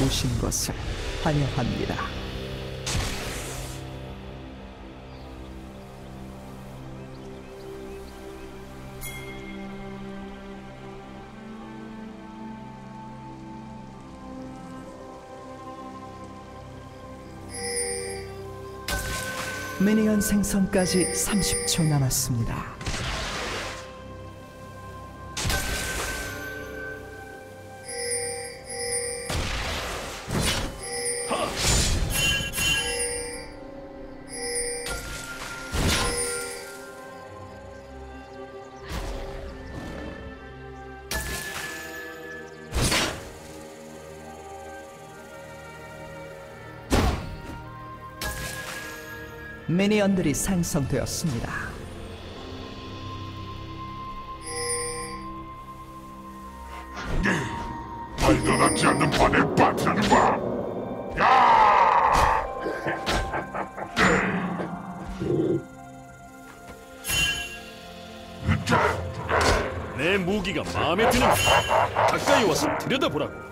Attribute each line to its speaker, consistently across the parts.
Speaker 1: 오신 것을 환영합니다. 미니언 생성까지 30초 남았습니다. 미니언들이 생성되었습니다.
Speaker 2: 발견하지 않는 판에 빠뜨리는 봐. 야!
Speaker 3: 내 무기가 마음에 드는 가까이 와서 들여다보라고.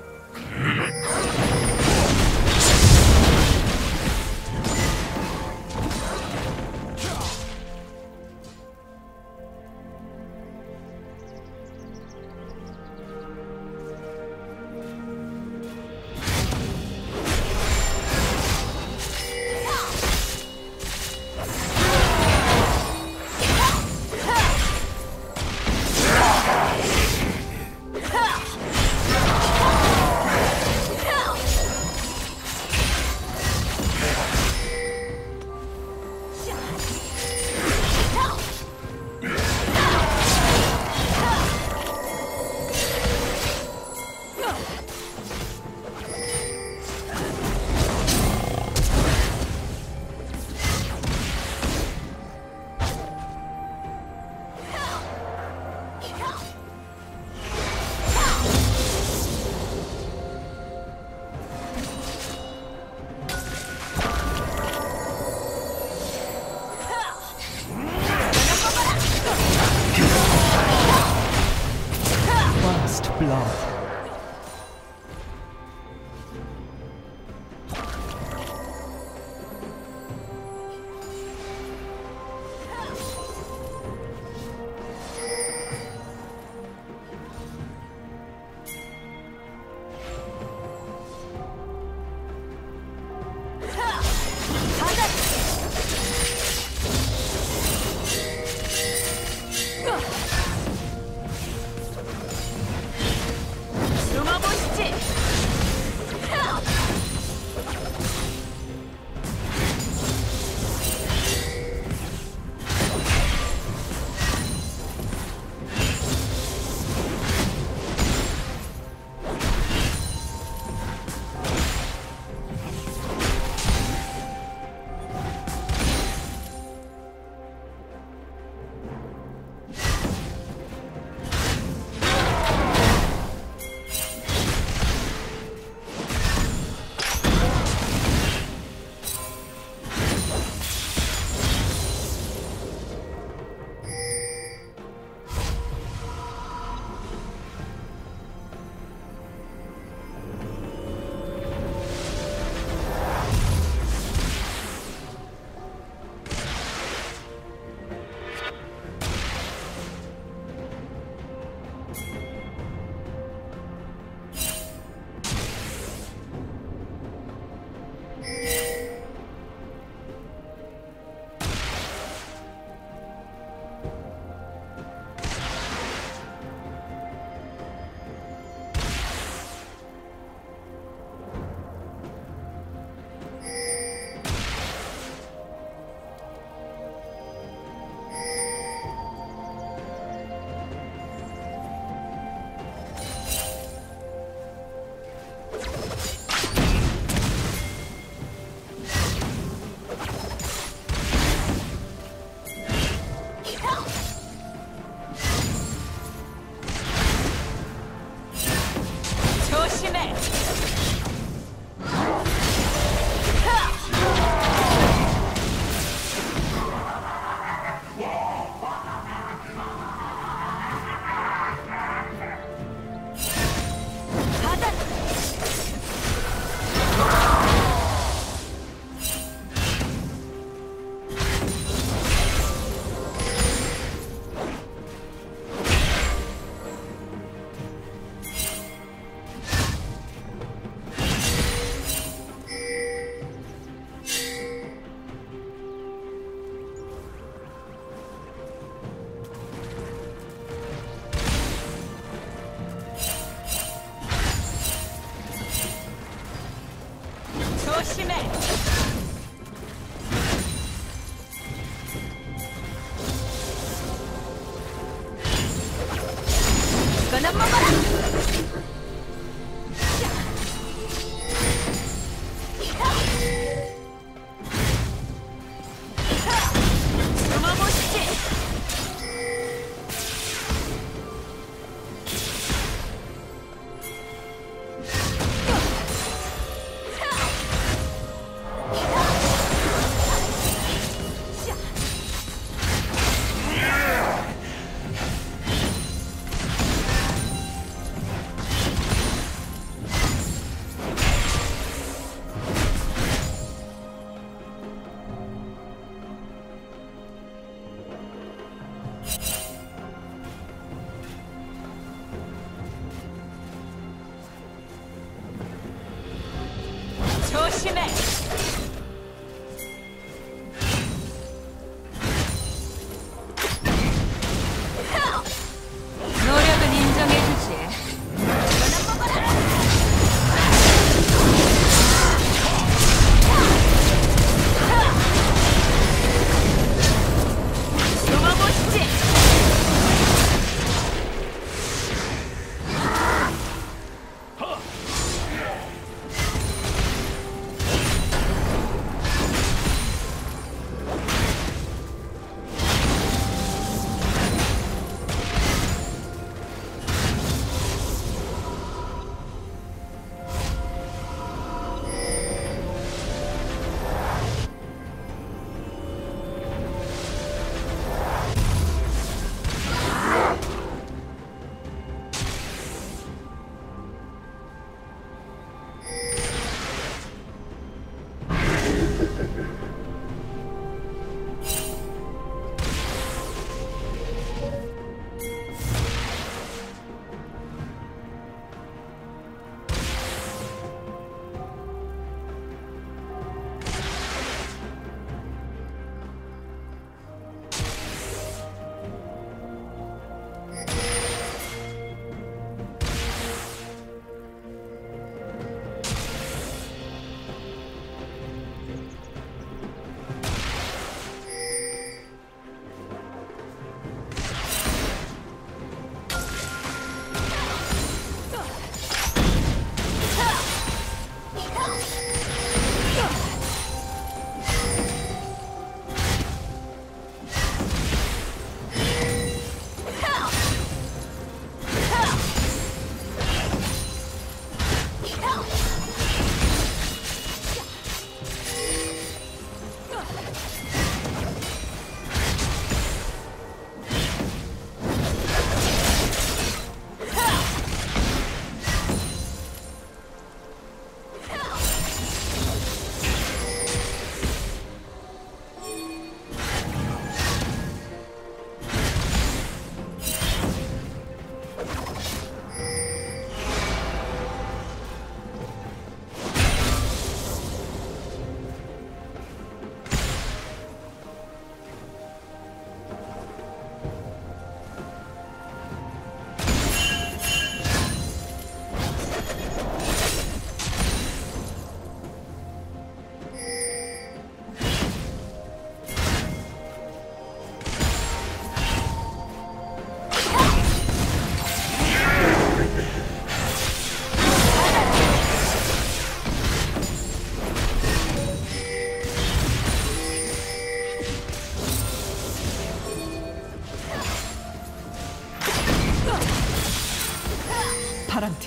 Speaker 4: disconnect.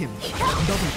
Speaker 1: 파란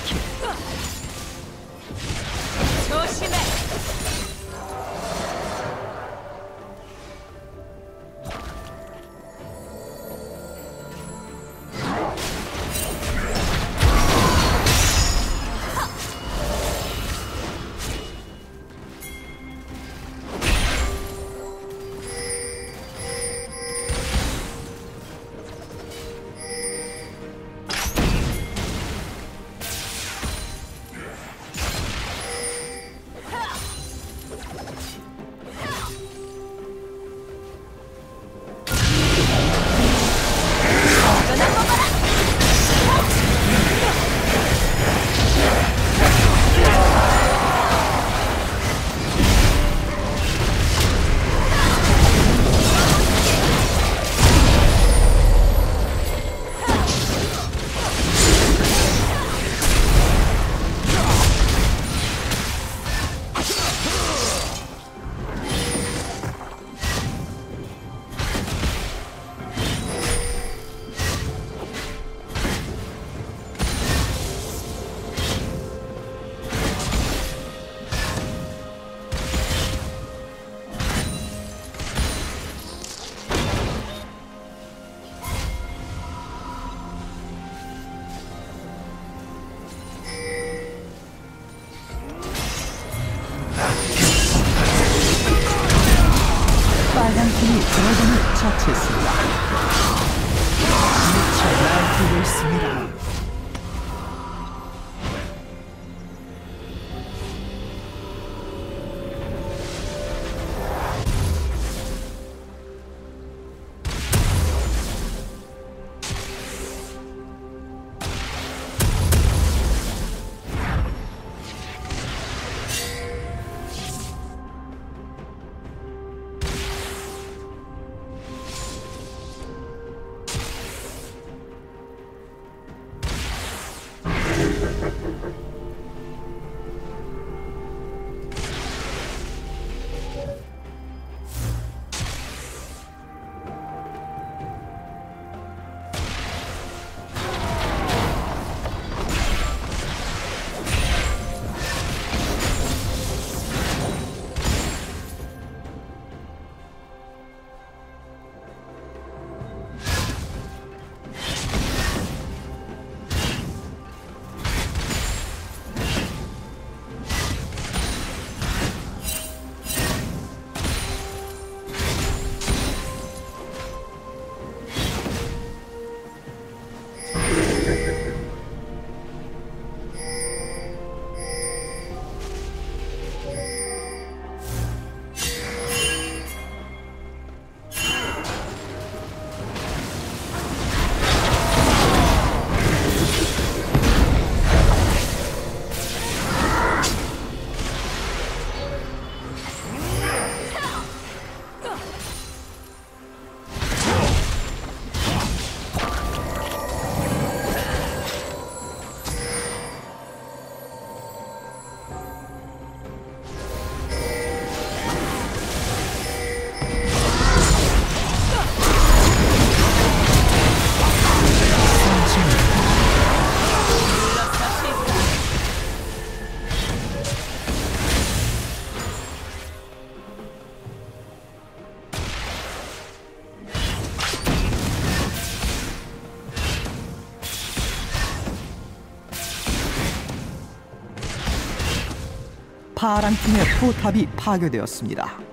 Speaker 1: 파란 팀의 포탑이 파괴되었습니다.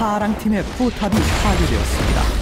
Speaker 1: 파랑 팀의 포탑이 파괴되었습니다.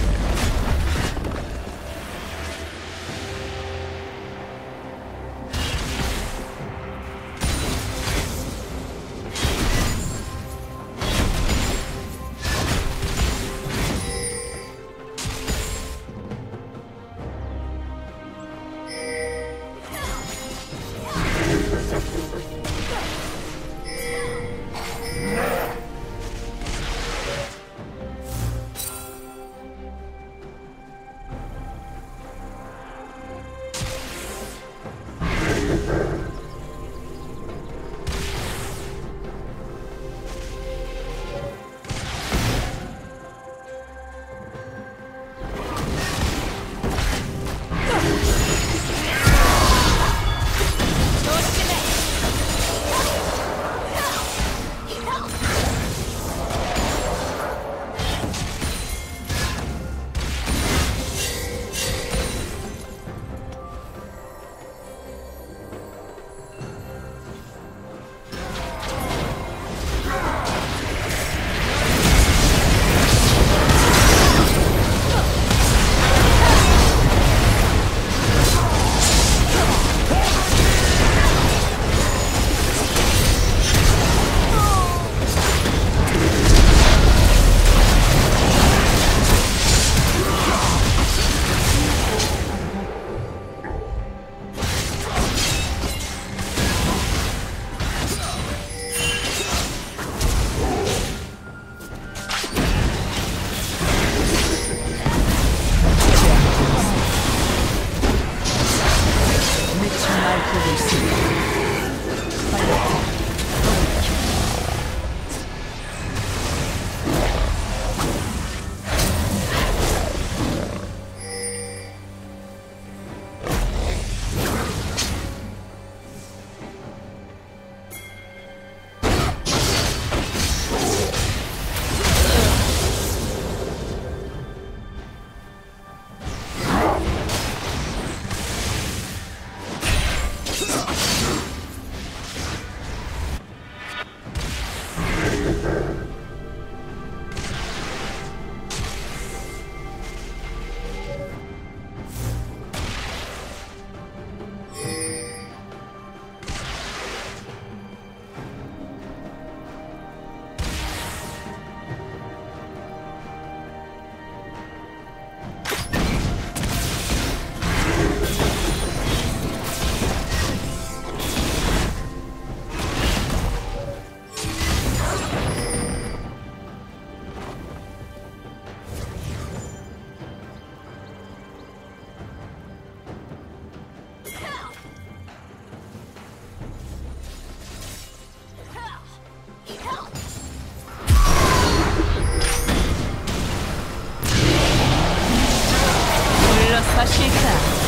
Speaker 1: Achei Machita.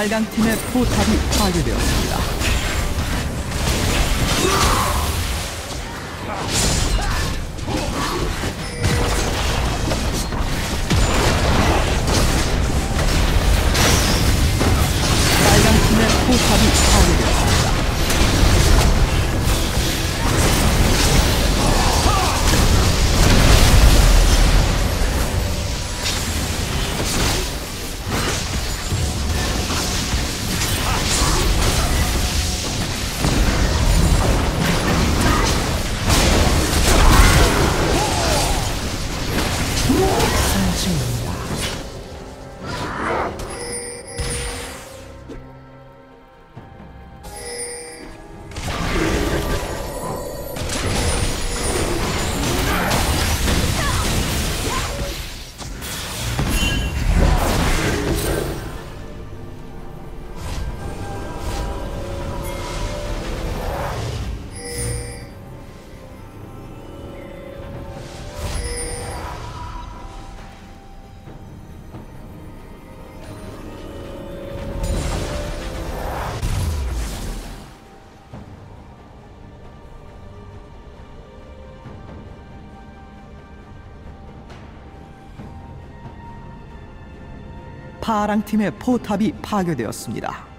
Speaker 1: 빨강 팀의 포탑이 파괴되었습니다. 파랑 팀의 포탑이 파괴되었습니다.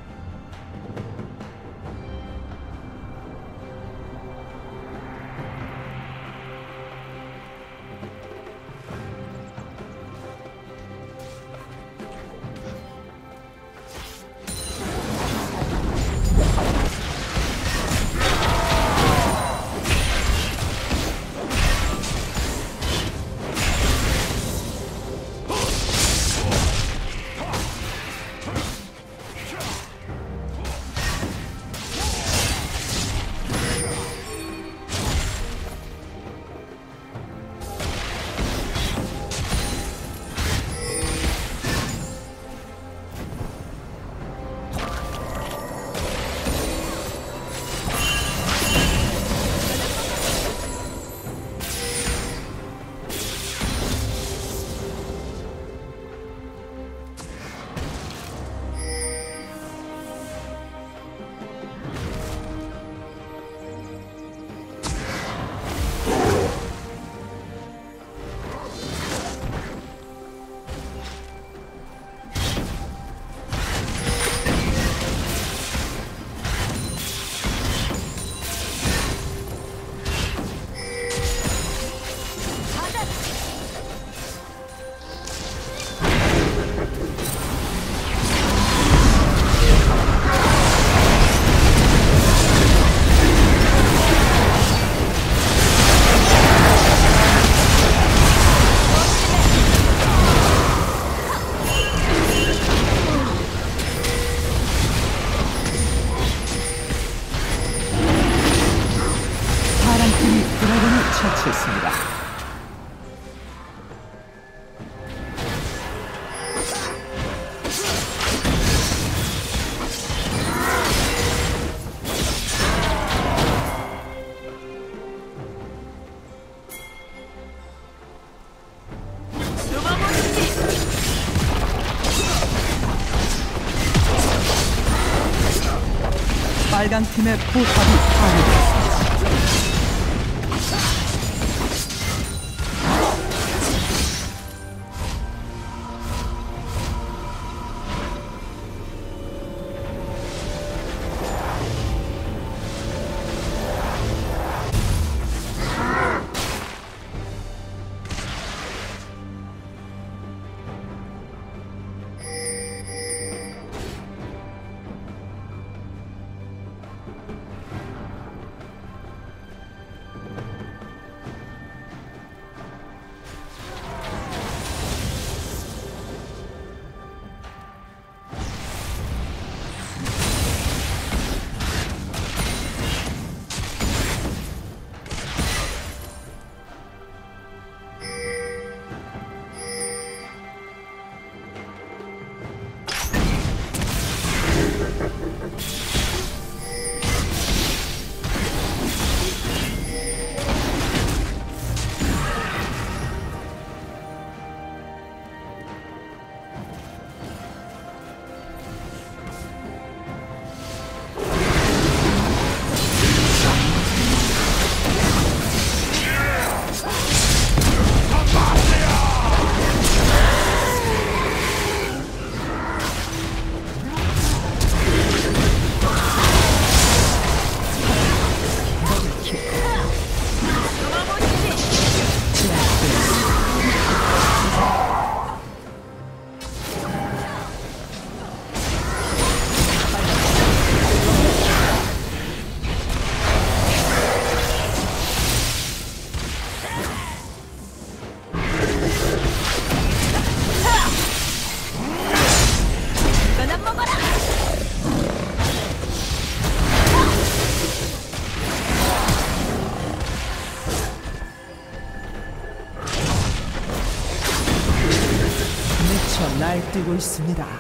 Speaker 1: 빨강 팀의 포탑이 파괴되었습니다. 있습니다.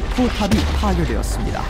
Speaker 1: 포탑이 파괴되었습니다.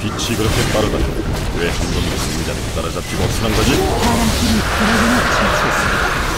Speaker 3: 빛이 그렇게 빠르다. 왜한 번도 승리자를 따라잡지 못하는 거지?
Speaker 1: 팀이 드래곤을 처치했습니다.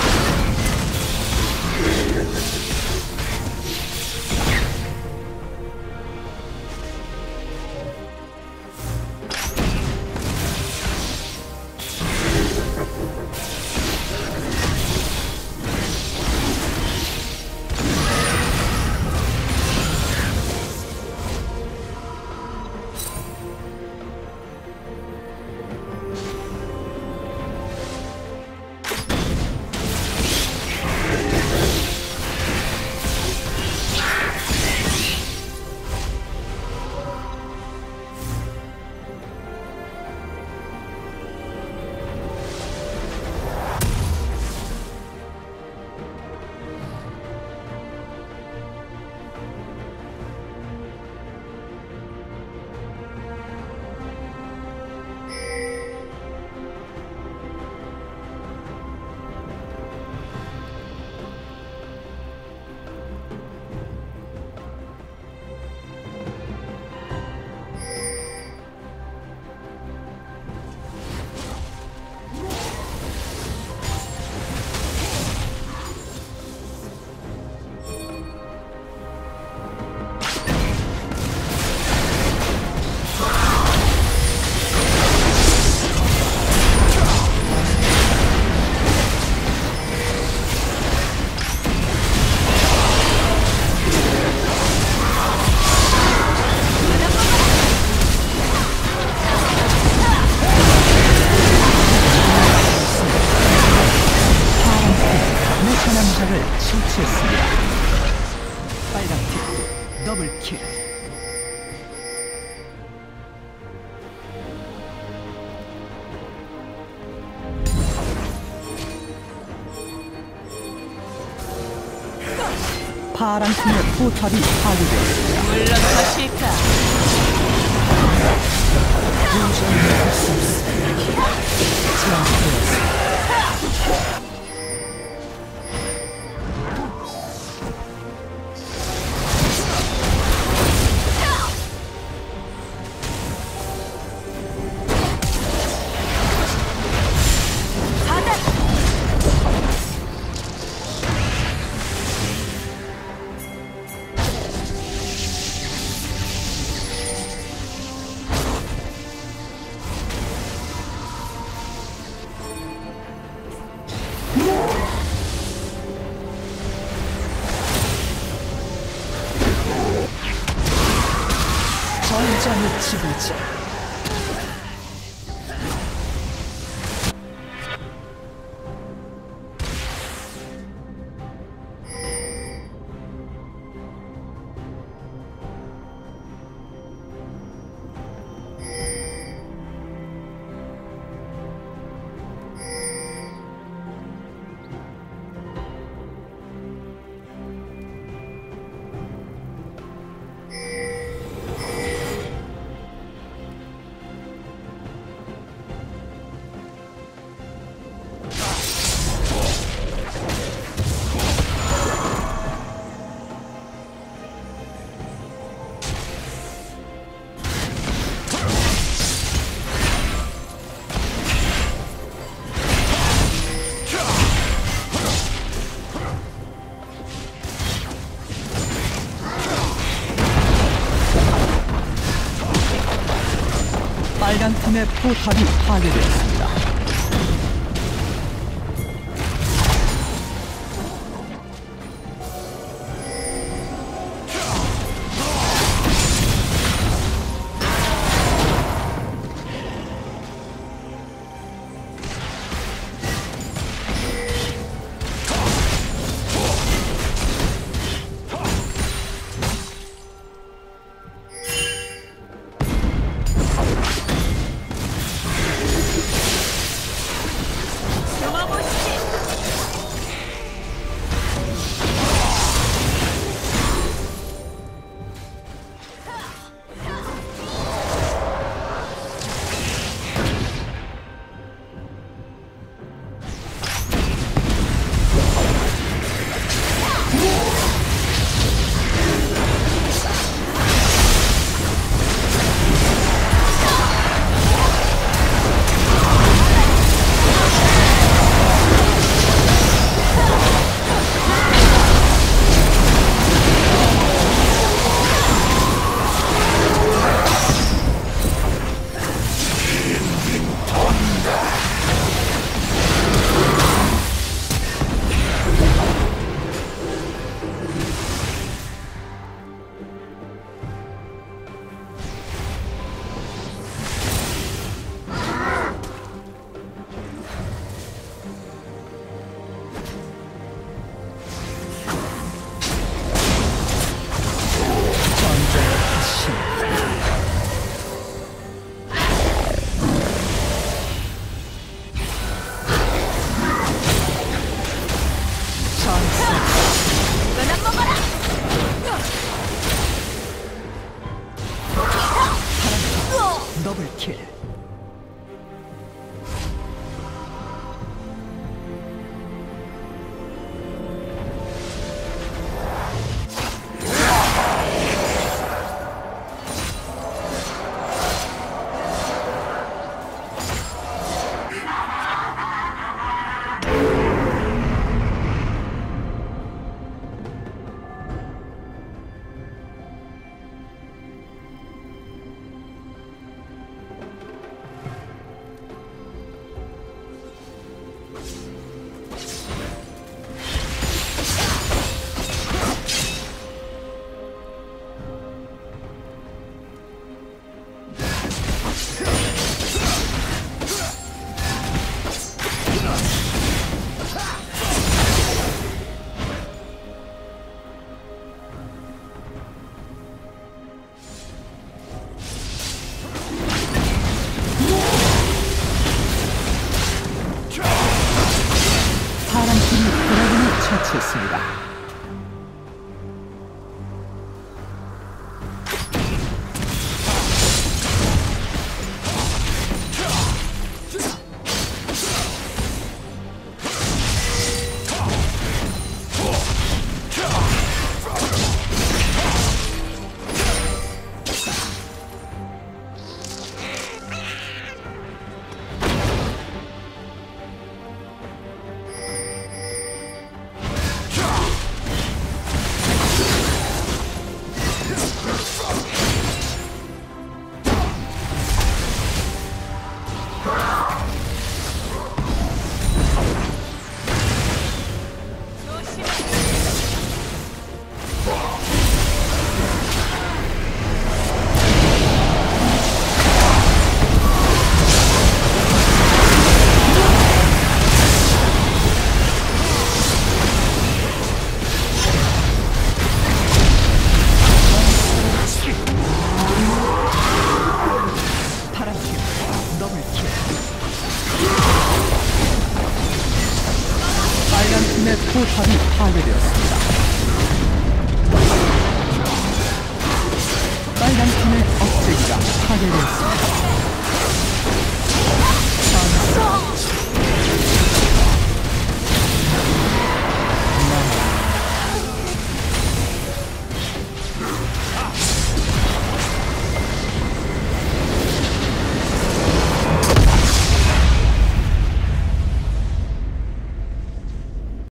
Speaker 1: 파랑팀의 포탈이 파괴되었습니다. 탑의 포탑이 파괴되었습니다.